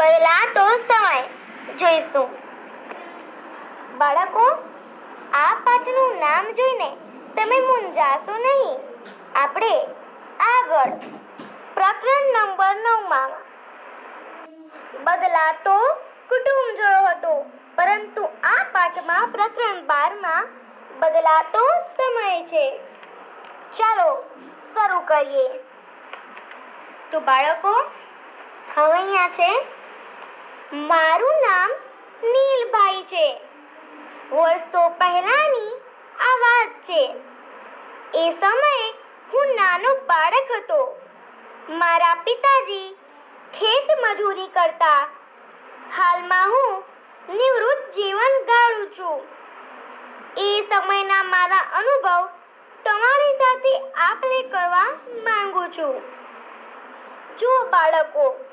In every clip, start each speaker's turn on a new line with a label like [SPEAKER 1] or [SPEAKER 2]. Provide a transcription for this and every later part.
[SPEAKER 1] બદલાતો સમય. જોઈશું. બાળકો, આ પાઠનું નામ જોઈને તમે મૂંઝાશો નહીં. આપણે આગળ પ્રકરણ નંબર નવમાં. બદલાતો કુટુંબ જોયો હતો, પરંતુ આ પાઠમાં પ્રકરણ બારમાં બદલાતો સમય છે. ચાલો શરૂ કરીએ. તો બાળકો, હવે અહીંયા છે મારું નામ નીલભાઈ છે. વર્ષો પહેલાની આ વાત છે. એ સમયે હું નાનો બાળક હતો. મારા પિતાજી ખેત મજૂરી કરતા. હાલમાં હું નિવૃત્ત જીવન ગાળું છું. એ સમયના મારા અનુભવ તમારી સાથે આપલે કરવા માંગુ છું. જો બાળકો,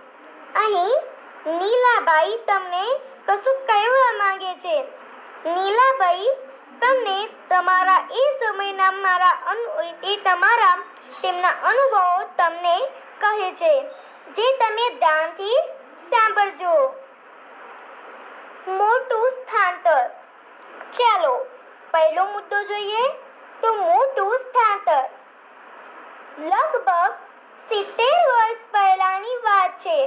[SPEAKER 1] અહીં નીલાબાઈ તમને કશું કહેવા માંગે છે. નીલાબાઈ, તમને તમારા એ સમયના મારા એ તમારા તેમના અનુભવો તમને કહે છે, જે તમે ધ્યાનથી સાંભળજો. મોટું સ્થાંતર ચાલો, પહેલો મુદ્દો જોઈએ, તો મોટું સ્થાંતર લગભગ સિત્તેર વર્ષ પહેલાની વાત છે.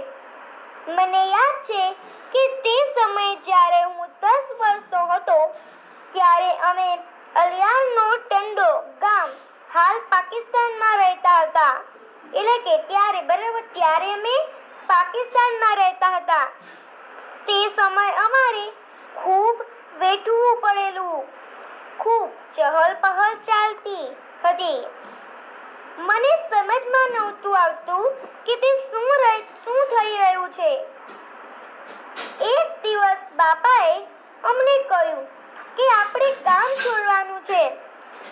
[SPEAKER 1] મને યાદ છે કે તે સમયે જ્યારે હું દસ વર્ષનો હતો, ત્યારે અમે અલિયારનો ટંડો ગામ હાલ પાકિસ્તાનમાં રહેતા હતા. એટલે કે ત્યારે, બરાબર, ત્યારે અમે પાકિસ્તાનમાં રહેતા હતા. તે સમય અમારે ખૂબ વેઠવું પડેલું. ખૂબ ચહલ પહલ ચાલતી હતી. મને સમજમાં નહોતું આવતું કે તે શું રહે, શું થઈ રહ્યું છે. એક દિવસ બાપાએ અમને કહ્યું કે આપણે ગામ છોડવાનું છે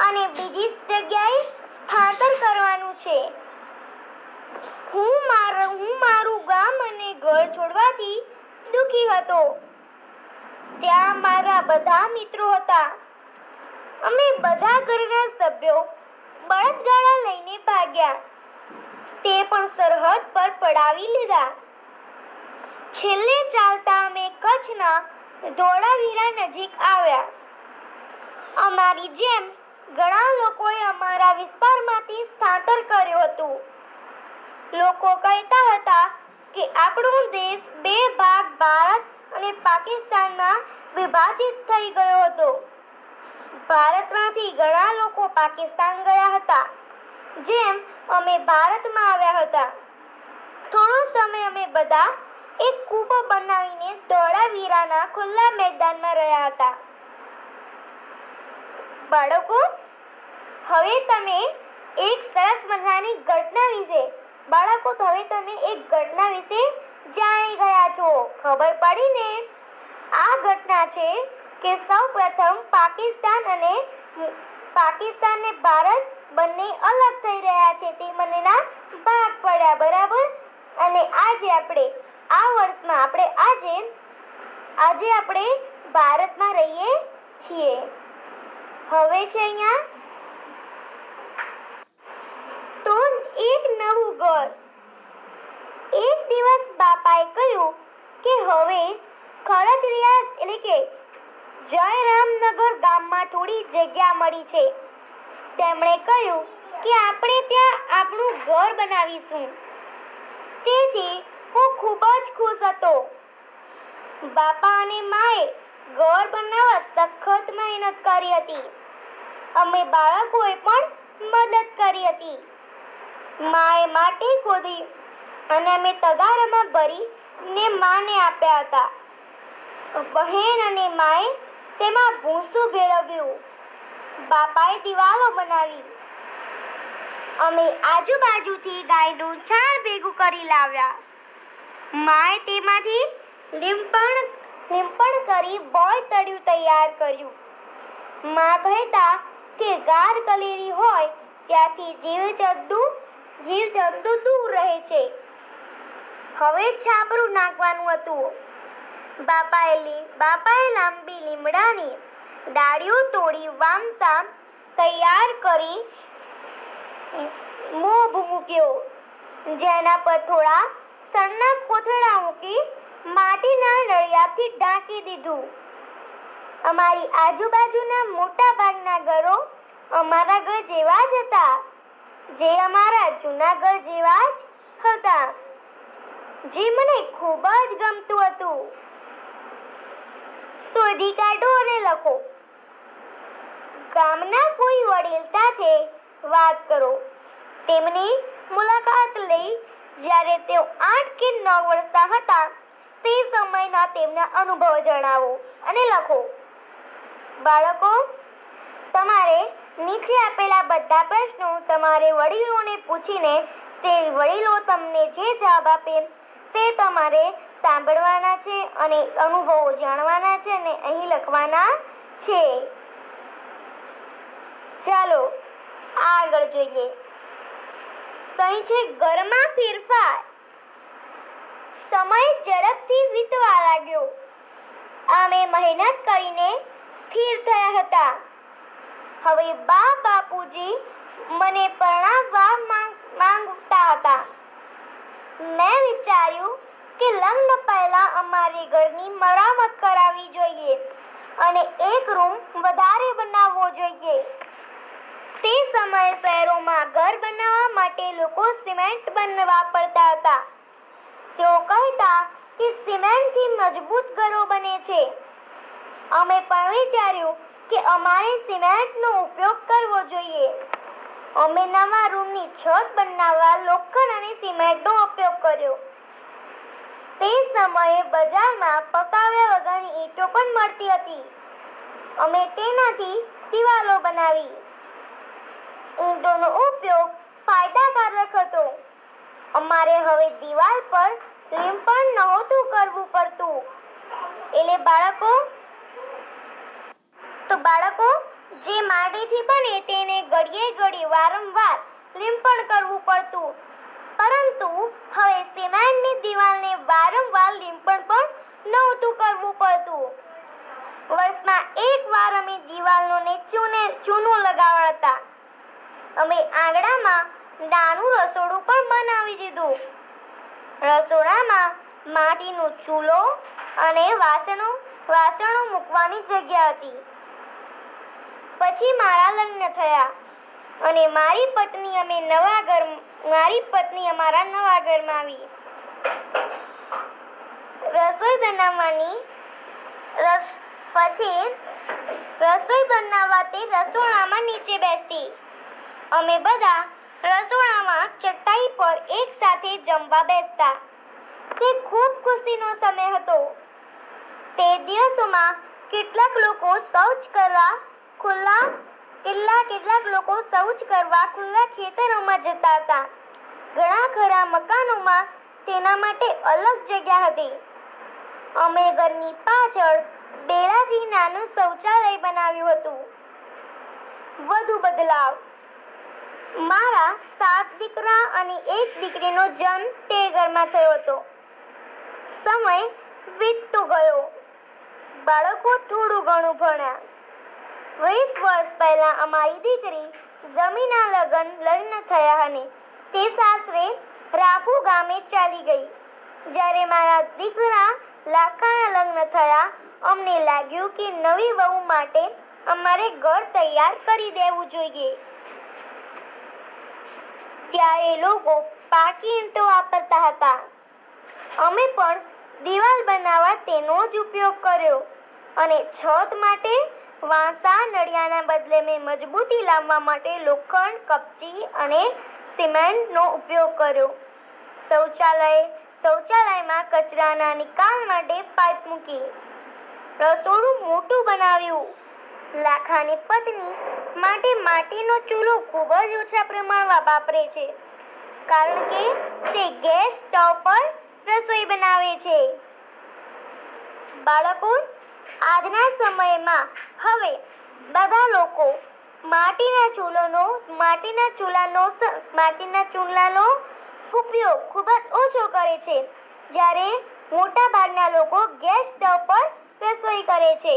[SPEAKER 1] અને બીજી જગ્યાએ સ્થળાંતર કરવાનું છે. હું મારું હું મારું ગામ અને ઘર છોડવાથી દુખી હતો. ત્યાં મારા બધા મિત્રો હતા. અમે બધા ઘરના સભ્યો બળદગાડા લઈને ભાગ્યા. તે પણ સરહદ પર પડાવી લીધા. છેલ્લે ચાલતા અમે કચ્છના ધોળાવીરા નજીક આવ્યા. અમારી જેમ ઘણા લોકોએ અમારા વિસ્તારમાંથી સ્થાંતર કર્યું હતું. લોકો કહેતા હતા કે આપણો દેશ બે ભાગ, ભારત અને પાકિસ્તાનમાં વિભાજિત થઈ ગયો હતો. ભારતમાંથી ઘણા લોકો પાકિસ્તાન ગયા હતા, જેમ અમે ભારતમાં આવ્યા હતા. થોડો સમય અમે બધા એક કૂપો બનાવીને ધોળાવીરાના ખુલ્લા મેદાનમાં રહ્યા હતા. બાળકો, હવે તમે એક સરસ મજાની ઘટના વિશે, બાળકો, હવે તમે એક ઘટના વિશે જાણી ગયા છો. ખબર પડી ને? આ ઘટના છે કે સૌ પ્રથમ પાકિસ્તાન અને પાકિસ્તાન ને ભારત બંને અલગ થઈ રહ્યા છે. તે બંનેના ભાગ પડ્યા, બરાબર? અને આજે આપણે, આ વર્ષમાં આપણે આજે આજે આપણે ભારતમાં રહીએ છીએ. હવે છે અહીંયા. તો એક નવું ઘર. એક દિવસ બાપાએ કહ્યું કે હવે ખરચરિયા એટલે કે જયરામનગર ગામમાં થોડી જગ્યા મળી છે. તેમણે કહ્યું કે આપણે ત્યાં આપણું ઘર બનાવીશું. તેથી હું ખૂબ જ ખુશ હતો. બાપા અને માએ ઘર બનાવવા સખત મહેનત કરી હતી. અમે બાળકોએ પણ મદદ કરી હતી. માએ માટી ખોદી અને અમે તગારામાં ભરી ને માને આપ્યા હતા. બહેન અને માએ તેમાં ભૂસું ભેળવ્યું. બાપાએ દિવાલો બનાવી. અમે આજુબાજુથી ગાયનું છાણ ભેગું કરી લાવ્યા. માએ તેમાંથી લીંપણ લીંપણ કરી બોય તળિયું તૈયાર કર્યું. માં કહેતા કે ગાર કલેરી હોય ત્યાંથી જીવજંતુ જીવજંતુ દૂર રહે છે. હવે છાપરું નાખવાનું હતું. બાપાએ બાપાએ લાંબી લીમડાની ડાળીઓ તોડી વામસા તૈયાર કરી મોભ મૂક્યો, જેના પર થોડા સન્ના કોથળા મૂકી માટીના નળિયાથી ઢાંકી દીધું. અમારી આજુબાજુના મોટા ભાગના ઘરો અમારા ઘર જેવા જ હતા, જે અમારા જૂના ઘર જેવા જ હતા. જે મને ખૂબ જ ગમતું હતું. શોધી કાઢો અને લખો. ગામના કોઈ વડીલ સાથે વાત કરો. તેમની મુલાકાત લઈ, જ્યારે તેઓ આઠ કે નવ વર્ષના હતા, તે સમયના તેમના અનુભવ જણાવો અને લખો. બાળકો, તમારે નીચે આપેલા બધા પ્રશ્નો તમારે વડીલોને પૂછીને તે વડીલો તમને જે જવાબ આપે તે તમારે સાંભળવાના છે અને અનુભવો જાણવાના છે અને અહીં લખવાના છે. ચાલો આગળ જોઈએ. કઈ છે ઘરમાં ફેરફાર. સમય ઝડપથી વીતવા લાગ્યો. અમે મહેનત કરીને સ્થિર થયા હતા. હવે બા બાપુજી મને પરણાવવા માંગતા હતા. મેં વિચાર્યું કે લગ્ન પહેલા અમારે ઘરની મરામત કરાવવી જોઈએ અને એક રૂમ વધારે બનાવવો જોઈએ. તે સમયે શહેરોમાં ઘર બનાવવા માટે લોકો સિમેન્ટ બનવા પડતા હતા. તેઓ કહેતા કે સિમેન્ટથી મજબૂત ઘરો બને છે. અમે પણ વિચાર્યું કે અમારે સિમેન્ટનો ઉપયોગ કરવો જોઈએ. અમે નવા રૂમની છત બનાવવા લોખંડ અને સિમેન્ટનો ઉપયોગ કર્યો. તે સમયે બજારમાં પકાવ્યા વગરની ઈંટો પણ મળતી હતી. અમે તેનાથી દિવાલો બનાવી. ઈંટોનો ઉપયોગ ફાયદાકારક હતો. અમારે હવે દિવાલ પર લીંપણ નહોતું કરવું પડતું. એટલે બાળકો, તો બાળકો, જે માટીથી બને તેને ઘડીએ ઘડી વારંવાર લીંપણ કરવું પડતું. પરંતુ હવે સિમેન્ટની દિવાલને વારંવાર લીંપણ પણ નહોતું કરવું પડતું. વર્ષમાં એક વાર અમે ને ચૂને, ચૂનો લગાવતા અમે આંગણામાં નાનું રસોડું પણ બનાવી દીધું. રસોડામાં માટીનો ચૂલો અને વાસણો વાસણો મૂકવાની જગ્યા હતી. પછી મારા લગ્ન થયા અને મારી પત્ની અમે નવા ઘર મારી પત્ની અમારા નવા ઘરમાં આવી. રસોઈ બનાવવાની રસ, પછી રસોઈ બનાવવા તે રસોડામાં નીચે બેસતી. અમે બધા રસોડામાં ચટાઈ પર એક સાથે જમવા બેસતા. તે ખૂબ ખુશીનો સમય હતો. તે દિવસોમાં કેટલાક લોકો શૌચ કરવા, ખુલ્લા કેટલા કેટલાક લોકો શૌચ કરવા ખુલ્લા ખેતરોમાં જતા હતા. ઘણા ખરા મકાનોમાં તેના માટે અલગ જગ્યા હતી. અમે ઘરની પાછળ બેડાથી નાનું શૌચાલય બનાવ્યું હતું. વધુ બદલાવ. મારા સાત દીકરા અને એક દીકરીનો જન્મ તે ઘરમાં થયો હતો. સમય વીતતો ગયો. બાળકો થોડું ઘણું ભણ્યા. વીસ વર્ષ પહેલા અમારી દીકરી જમીના લગ્ન લગ્ન થયા અને તે સાસરે રાફુ ગામે ચાલી ગઈ. જ્યારે મારા દીકરા લાકાના લગ્ન થયા, અમને લાગ્યું કે નવી વહુ માટે અમારે ઘર તૈયાર કરી દેવું જોઈએ. ત્યારે લોકો પાકી ઈંટો વાપરતા હતા. અમે પણ દિવાલ બનાવવા તેનો જ ઉપયોગ કર્યો અને છત માટે વાંસા, નળિયાના બદલે મેં મજબૂતી લાવવા માટે લોખંડ, કપચી અને સિમેન્ટનો ઉપયોગ કર્યો. શૌચાલય, શૌચાલયમાં કચરાના નિકાલ માટે પાઇપ મૂકી. રસોડું મોટું બનાવ્યું. લાખાની પત્ની માટે માટીનો ચૂલો ખૂબ જ ઓછા પ્રમાણમાં વાપરે છે, કારણ કે તે ગેસ સ્ટવ પર રસોઈ બનાવે છે. બાળકો, આજના સમયમાં હવે બધા લોકો માટીના ચૂલાનો માટીના ચૂલાનો માટીના ચૂલાનો ઉપયોગ ખૂબ જ ઓછો કરે છે. જ્યારે મોટાભાગના લોકો ગેસ સ્ટવ પર રસોઈ કરે છે.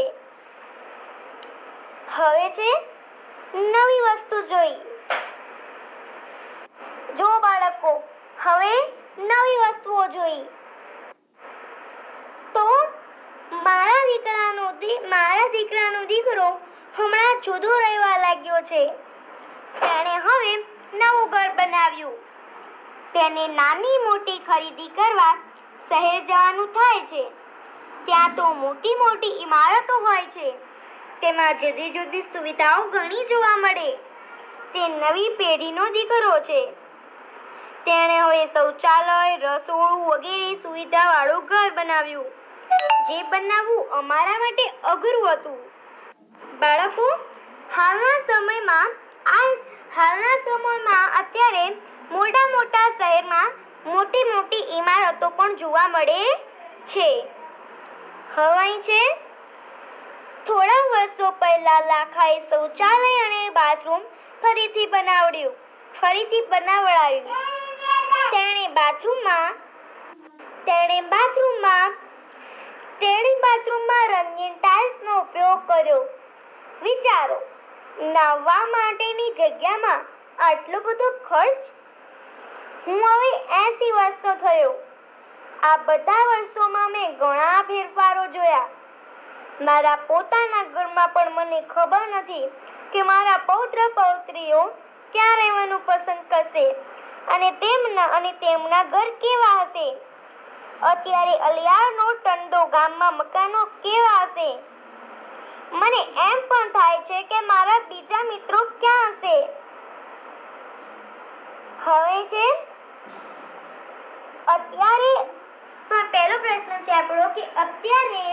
[SPEAKER 1] હવે છે નવી વસ્તુ જોઈ. જો બાળકો, હવે નવી વસ્તુઓ જોઈ. તો મારા દીકરાનો મારા દીકરાનો દીકરો હમણાં જુદો રહેવા લાગ્યો છે. તેણે હવે નવું ઘર બનાવ્યું. તેને નાની મોટી ખરીદી કરવા શહેર જવાનું થાય છે. ત્યાં તો મોટી મોટી ઇમારતો હોય છે. તેમાં જુદી જુદી સુવિધાઓ ઘણી જોવા મળે. તે નવી પેઢીનો દીકરો છે. તેણે હવે શૌચાલય, રસોડું વગેરે સુવિધાવાળું ઘર બનાવ્યું, જે બનાવવું અમારા માટે અઘરું હતું. બાળકો, હાલના સમયમાં આ હાલના સમયમાં અત્યારે મોટા મોટા શહેરમાં મોટી મોટી ઇમારતો પણ જોવા મળે છે. હવે છે. થોડા વર્ષો પહેલા લાખાએ શૌચાલય અને બાથરૂમ ફરીથી બનાવડ્યું, ફરીથી બનાવડાવ્યું તેણે બાથરૂમમાં તેણે બાથરૂમમાં તેણે બાથરૂમમાં રંગીન ટાઇલ્સનો ઉપયોગ કર્યો. વિચારો. નાહવા માટેની જગ્યામાં આટલો બધો ખર્ચ? હું હવે એસી વર્ષનો થયો. આ બધા વર્ષોમાં મેં ઘણા ફેરફારો જોયા. મારા પોતાના ઘરમાં પણ મને ખબર નથી કે મારા પૌત્ર પૌત્રીઓ ક્યાં રહેવાનું પસંદ કરશે અને તેમના અને તેમના ઘર કેવા હશે? અત્યારે અલિયાળનો ટંડો ગામમાં મકાનો કેવા હશે? મને એમ પણ થાય છે કે મારા બીજા મિત્રો ક્યાં હશે હવે છે, અત્યારે તો પહેલો પ્રશ્ન છે આપણો કે અત્યારે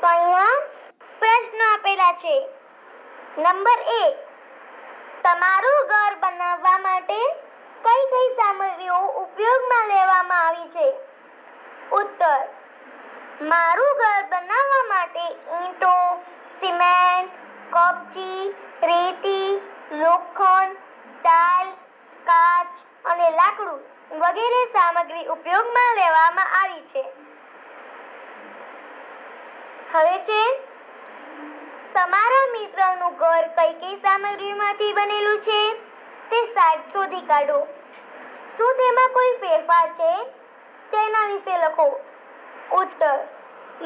[SPEAKER 1] તો અહીંયા પ્રશ્ન આપેલા છે. નંબર એ, તમારું ઘર બનાવવા માટે કઈ કઈ સામગ્રીઓ ઉપયોગમાં લેવામાં આવી છે? ઉત્તર. મારું ઘર બનાવવા માટે ઈંટો, સિમેન્ટ, કપચી, રેતી, લોખંડ, ટાઇલ્સ, કાચ અને લાકડું વગેરે સામગ્રી ઉપયોગમાં લેવામાં આવી છે. હવે છે, તમારા મિત્રનું ઘર કઈ કઈ સામગ્રીમાંથી બનેલું છે? તે સાત શોધી કાઢો. શું તેમાં કોઈ ફેરફાર છે? તેના વિશે લખો. ઉત્તર.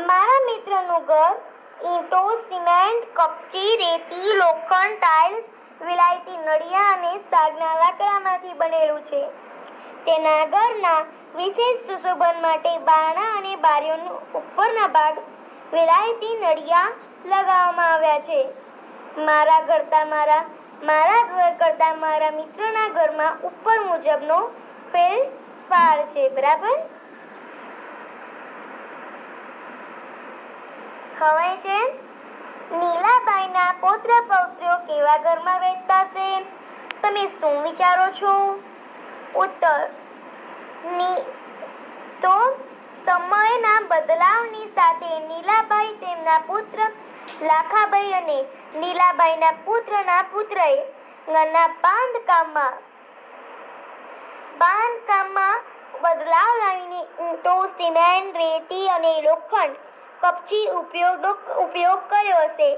[SPEAKER 1] મારા મિત્રનું ઘર ઈંટો, સિમેન્ટ, કપચી, રેતી, લોખંડ, ટાઇલ્સ, વિલાયતી નળિયા અને સાગના લાકડામાંથી બનેલું છે. તેના ઘરના વિશેષ સુશોભન માટે બારણા અને બારીઓનો ઉપરના ભાગ વિલાયતી નળિયા લગાવવામાં આવ્યા છે. મારા ઘરતા મારા મારા ઘર કરતાં મારા મિત્રના ઘરમાં ઉપર મુજબનો ફેરફાર છે, બરાબર? હવે છે? નીલાબાઈના પૌત્ર પૌત્રીઓ કેવા ઘરમાં રહેતા છે? તમે શું વિચારો છો? ઉત્તર. ની, તો સમયના બદલાવની સાથે નીલાબાઈ તેમના પુત્ર લાખાબાઈ અને નીલાબાઈના પુત્રના પુત્રએ ઘરના બાંધકામમાં બાંધકામમાં બદલાવ લાવીને ઊંટો સિમેન્ટ, રેતી અને લોખંડ કપચી ઉપયોગ ઉપયોગ કર્યો હશે.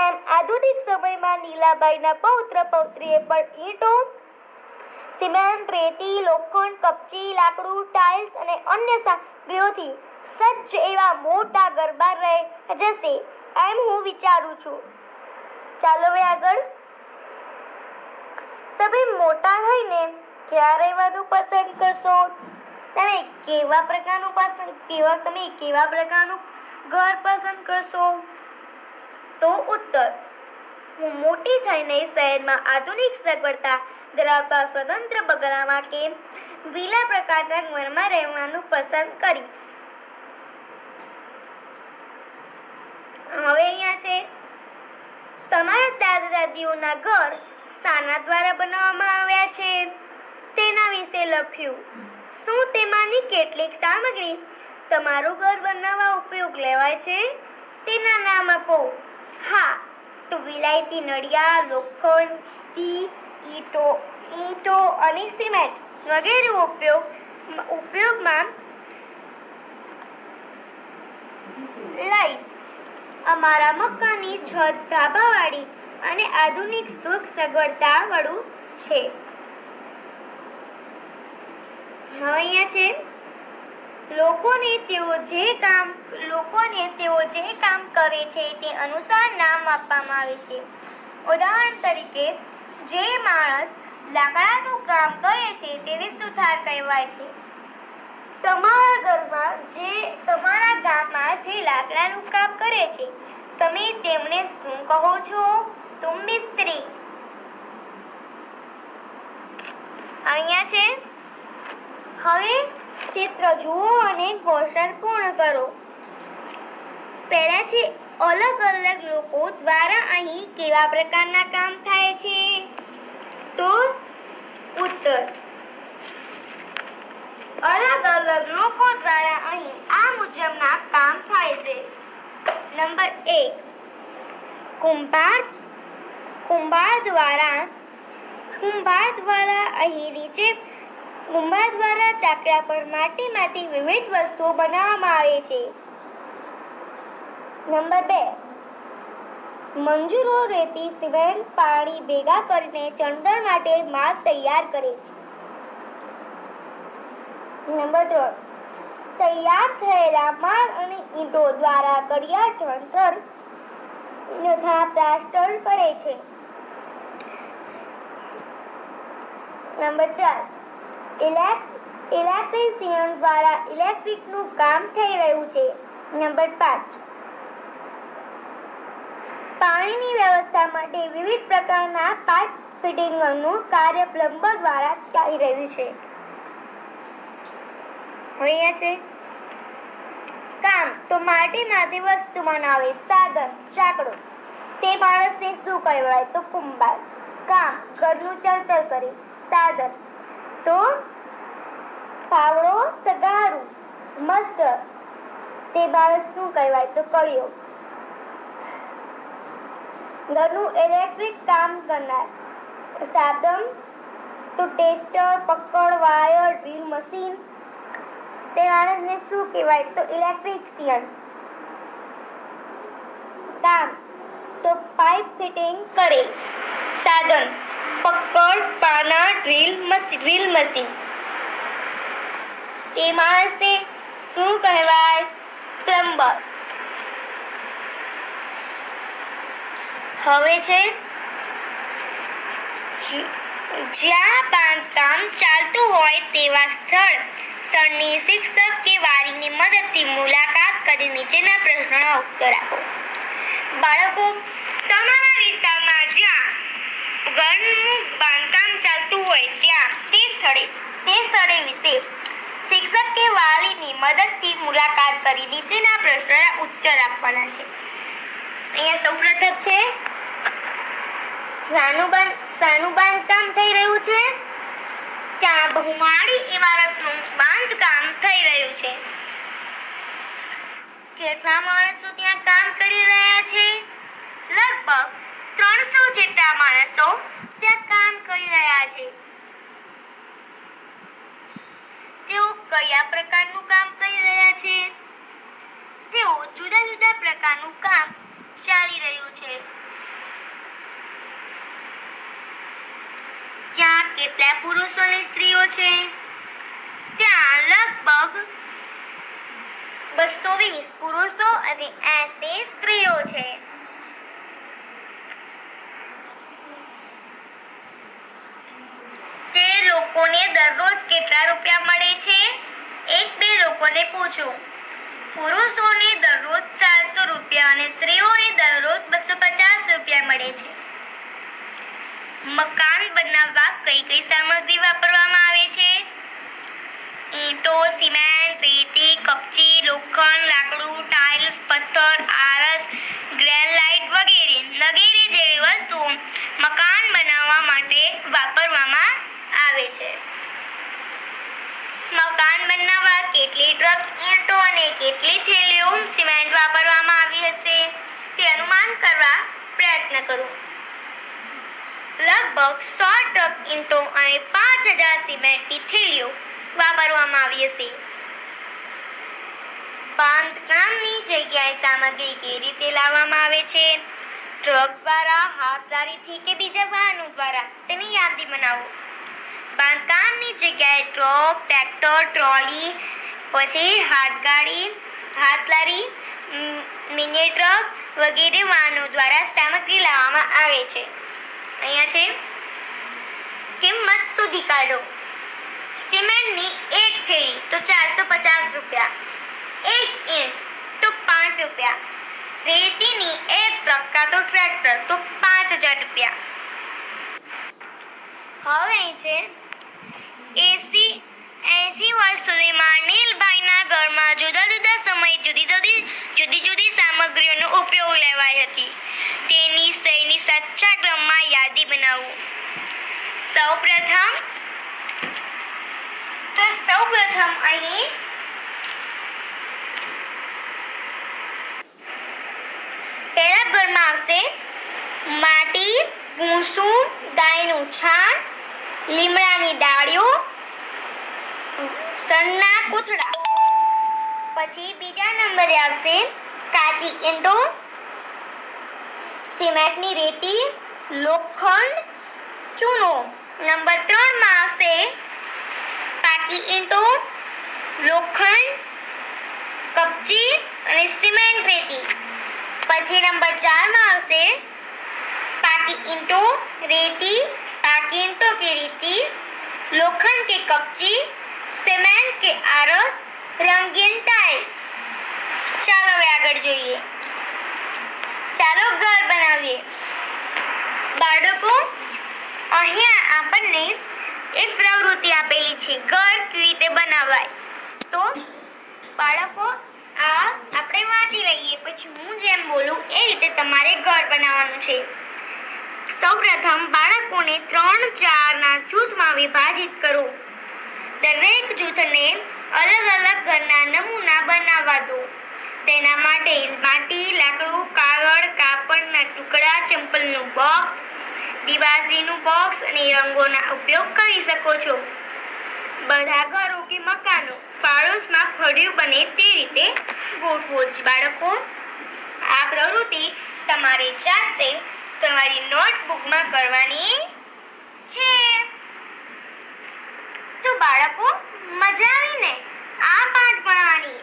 [SPEAKER 1] એમ આધુનિક સમયમાં નીલાબાઈના પૌત્ર પૌત્રીએ પણ ઈંટો, સિમેન્ટ, રેતી, લોખંડ, કપચી, લાકડું, ટાઇલ્સ અને અન્ય સામગ્રીઓથી સજ્જ એવા મોટા ગરબા રહે જશે એમ હું વિચારું છું. ચાલો હવે આગળ. તમે મોટા થઈને ક્યાં રહેવાનું પસંદ કરશો? તમે કેવા પ્રકારનું પસંદ, કેવા, તમે કેવા પ્રકારનું ઘર પસંદ કરશો? તો ઉત્તર. હું મોટી થઈને શહેરમાં આધુનિક સગવડતા ધરાવતા સ્વતંત્ર બગલામાં કે વિલા પ્રકારના ઘરમાં રહેવાનું પસંદ કરીશ. હવે અહીંયા છે. તમારા દાદા દાદીઓના ઘર સાના દ્વારા બનાવવામાં આવ્યા છે. તેના વિશે લખ્યું. શું તેમાંની કેટલીક સામગ્રી તમારું ઘર બનાવવા ઉપયોગ લેવાય છે? તેના નામ આપો. હા, તો વિલાયતી નળિયા, લોખંડ, ટી, ઈંટો ઈંટો અને સિમેન્ટ વગેરે ઉપયોગ, ઉપયોગમાં લઈશ અમારા મકાનની છત ધાબાવાળી અને આધુનિક સુખ સગવડતા વાળું છે. હવે અહીંયા છે. લોકોને તેઓ જે કામ, લોકોને તેઓ જે કામ કરે છે તે અનુસાર નામ આપવામાં આવે છે. ઉદાહરણ તરીકે, જે માણસ લાકડાનું કામ કરે છે તેને સુથાર કહેવાય છે. તમારા ઘરમાં જે, તમારા ગામમાં જે લાકડાનું કામ કરે છે, તમે તેમને શું કહો છો? તું મિસ્ત્રી અહીંયા છે. હવે ચિત્ર જુઓ અને ક્વેશ્ચન પૂર્ણ કરો. પહેલા છે અલગ અલગ લોકો દ્વારા અહીં કેવા પ્રકારના કામ થાય છે? તો ઉત્તર. અલગ અલગ લોકો દ્વારા અહીં આ મુજબના કામ થાય છે. નંબર એક. કુંભાર કુંભાર દ્વારા કુંભાર દ્વારા અહીં નીચે કુંભાર દ્વારા ચાકડા પર માટીમાંથી વિવિધ વસ્તુઓ બનાવવામાં આવે છે. નંબર બે. મંજૂરો રેતી સિમેન્ટ પાણી ભેગા કરીને ચણતર માટે માર્ગ તૈયાર કરે છે. નંબર ત્રણ. તૈયાર થયેલા માળ અને ઈંટો દ્વારા કડિયા ચણતર તથા પ્લાસ્ટર કરે છે. નંબર ચાર. ઇલેક્ટ્રિશિયન દ્વારા ઇલેક્ટ્રિકનું કામ થઈ રહ્યું છે. નંબર પાંચ. પાણીની વ્યવસ્થા માટે વિવિધ પ્રકારના પાઇપ ફિટિંગનું કાર્ય પ્લમ્બર દ્વારા ચાલી રહ્યું છે. અહીંયા છે. કામ તો માટીમાંથી વસ્તુ બનાવે સાધન, ચાકડો. તે માણસને શું કહેવાય? તો કુંભાર. કામ ઘરનું ચણતર કરે, સાધન. તો પાવડો તગારું મસ્ત. તે બાળક શું કહેવાય? તો કળિયો ઘરનું ઇલેક્ટ્રિક કામ કરનાર. સાધન, તો ટેસ્ટર, પકડ, વાયર ડ્રીલ મશીન તે માણસને શું કહેવાય? તો ઇલેક્ટ્રિશિયન કામ. તો પાઇપ ફિટિંગ કરે. સાધન. પકડ પાના ડ્રીલ મશીન ડ્રીલ મશીન. તેમાં છે શું કહેવાય? પ્લમ્બર. હવે છે જ્યાં બાંધકામ ચાલતું હોય તેવા સ્થળ. સ્થળની શિક્ષક કે વારીની મદદથી મુલાકાત કરી નીચેના પ્રશ્નોના ઉત્તર આપો. બાળકો ઘરનું બાંધકામ ચાલતું હોય ત્યાં તે સ્થળે તે સ્થળે વિશે શિક્ષક કે વાલીની મદદથી મુલાકાત કરી નીચેના પ્રશ્નોના ઉત્તર આપવાના છે. અહીંયા સૌપ્રથમ છે શાનું બાંધ શાનું બાંધકામ થઈ રહ્યું છે? ત્યાં બહુમાળી ઇમારતનું બાંધકામ થઈ રહ્યું છે. કેટલા માણસો ત્યાં કામ કરી રહ્યા છે? લગભગ ત્રણસો જેટલા માણસો ત્યાં કામ કરી રહ્યા છે. તેઓ કયા પ્રકારનું કામ કરી રહ્યા છે? તેઓ જુદા જુદા પ્રકારનું કામ ચાલી રહ્યું છે. ત્યાં કેટલા પુરુષો અને સ્ત્રીઓ છે? ત્યાં લગભગ બસો વીસ પુરુષો અને એસી સ્ત્રીઓ છે તે લોકોને દરરોજ કેટલા રૂપિયા મળે છે? એક બે લોકોને પૂછો. પુરુષોને દરરોજ ચારસો રૂપિયા અને સ્ત્રીઓને દરરોજ બસો પચાસ રૂપિયા મળે છે. મકાન બનાવવા કઈ કઈ સામગ્રી વાપરવામાં આવે છે? ઈંટો, સિમેન્ટ, રેતી, કપચી, લોખંડ, લાકડું, ટાઇલ્સ, પથ્થર, આરસ, ગ્રેનાઇટ વગેરે વગેરે જેવી વસ્તુઓ મકાન બનાવવા માટે વાપરવામાં આવે છે. મકાન બનાવવા કેટલી ટ્રક ઈંટો અને કેટલી થેલીઓ સિમેન્ટ વાપરવામાં આવી હશે તે અનુમાન કરવા પ્રયત્ન કરો. લગભગ સો ટ્રક ઈંટો અને પાંચ હજાર સિમેન્ટની થેલીઓ વાપરવામાં આવી હશે. બાંધકામની જગ્યાએ સામગ્રી કેવી રીતે લાવવામાં આવે છે? ટ્રક દ્વારા હાથદારીથી કે બીજા વાહનો દ્વારા તેની યાદી બનાવો. બાંધકામની જગ્યાએ ટ્રક ટ્રેક્ટર ટ્રોલી પછી હાથગાડી હાથલારી મ, મિની ટ્રક વગેરે વાહનો દ્વારા સામગ્રી લાવવામાં આવે છે. અહીંયા છે કિંમત શોધી કાઢો. સિમેન્ટની એક થેલી તો ચારસો પચાસ રૂપિયા. એક ઇંટ તો પાંચ રૂપિયા. રેતીની એક ટ્રક કાં તો ટ્રેક્ટર તો પાંચ હજાર રૂપિયા. હવે છે એસી એસી વર્ષ સુધીમાં નીલભાઈના ઘરમાં જુદા જુદા સમયે જુદી જુદી જુદી જુદી સામગ્રીઓનો ઉપયોગ લેવાઈ હતી. તેની સહીની સાચા ક્રમમાં યાદી બનાવો. સૌપ્રથમ તો સૌપ્રથમ અહીં પહેલા ઘરમાં આવશે માટી, ભૂસું, ગાયનું છાણ લીમડાની ડાળીઓ સણના કોથળા. પછી બીજા નંબરે આવશે કાચી ઈંડો સિમેન્ટની રેતી, લોખંડ, ચૂનો. નંબર ત્રણમાં આવશે પાકી ઈંટો, લોખંડ, કપચી અને સિમેન્ટ રેતી. પછી નંબર ચારમાં આવશે પાકી ઈંટો, રેતી પાકી की रीति, लोखंड के कपची, सीमेंट के आरस રંગીન ટાઇલ્સ ચાલો હવે આગળ જોઈએ ચાલો ઘર બનાવીએ બાળકો અહીંયા આપણને એક પ્રવૃત્તિ આપેલી છે ઘર કેવી રીતે બનાવાય તો બાળકો આ આપણે વાંચી લઈએ પછી હું જેમ બોલું એ રીતે તમારે ઘર બનાવવાનું છે સૌપ્રથમ બાળકોને ત્રણ ચારના જૂથમાં વિભાજિત કરો. દરેક જૂથને અલગ અલગ ઘરના નમૂના બનાવવા દો. તેના માટે માટી, લાકડું, કાગળ, કાપડના ટુકડા, ચંપલનું બોક્સ, દિવાસીનું બોક્સ અને રંગોના ઉપયોગ કરી શકો છો. બધા ઘરો કે મકાનો પાડોશમાં ફળિયું બને તે રીતે ગોઠવો જ બાળકો. આ પ્રવૃત્તિ તમારે જાતે તમારી નોટબુકમાં કરવાની છે. તો બાળકો મજા આવીને આ પાઠ ભણવાની.